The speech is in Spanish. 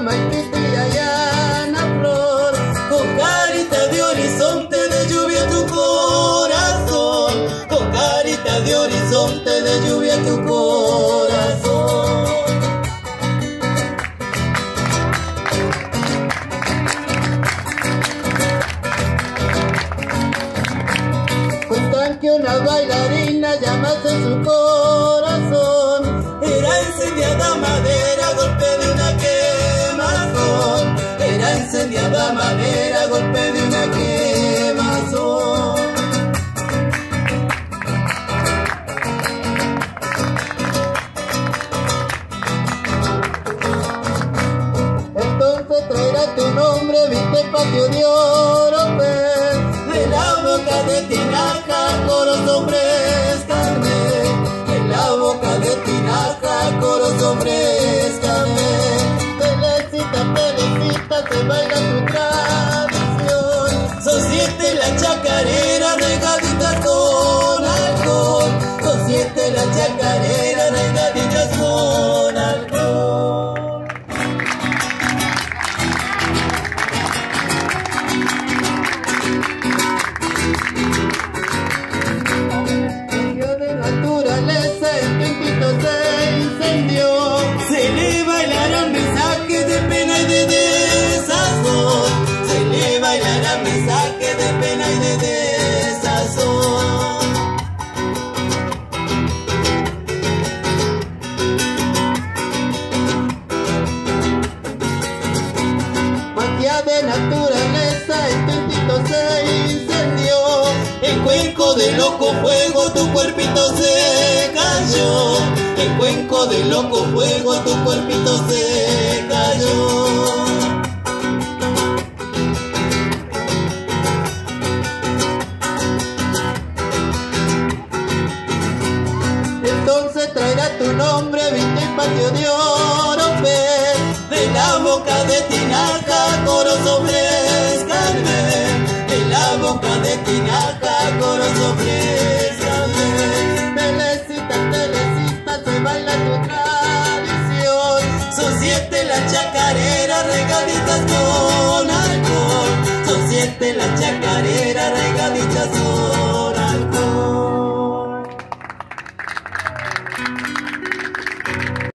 mamá y cristiana flor, con carita de horizonte de lluvia tu corazón, con carita de horizonte de lluvia tu corazón. Cuentan que una bailarina llamaste su corazón Incendiada madera, golpe de una quemazón. Entonces traerá tu nombre, viste patio de chacarera, regaditas con alcohol. Son siete la chacarera, regaditas De naturaleza, el tiempito se incendió. En cuenco de loco fuego tu cuerpito se cayó. En cuenco de loco fuego tu cuerpito se cayó. Entonces traerá tu nombre, viste el patio de oro. De la boca de tinaja, hombres carmen. De la boca de tinaja, coros hombres